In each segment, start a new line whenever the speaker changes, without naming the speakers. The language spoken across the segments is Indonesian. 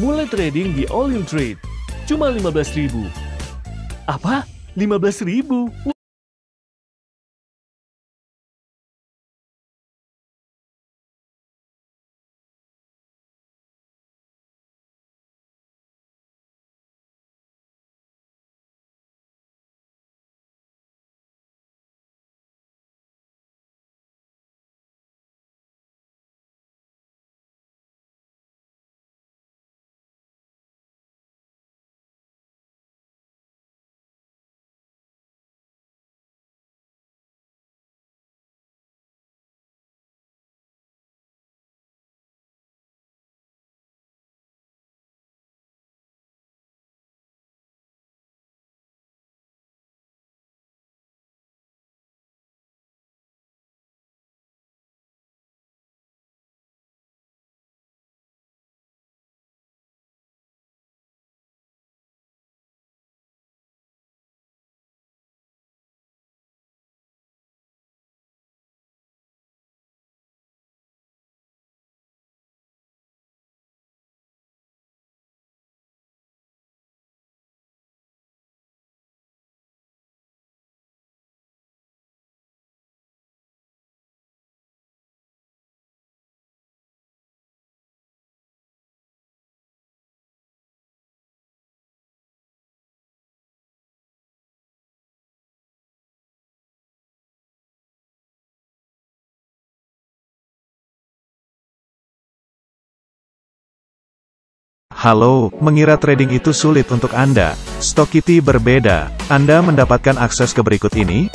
Mulai trading di All In Trade. Cuma 15.000. Apa? 15.000?
Halo, mengira trading itu sulit untuk Anda. Stokity berbeda. Anda mendapatkan akses ke berikut ini,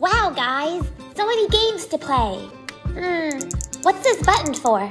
Wow, guys, so many games to play. Hmm, what's this button for?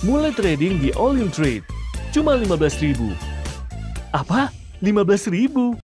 Mulai trading di All In Trade. Cuma 15.000. Apa? 15.000?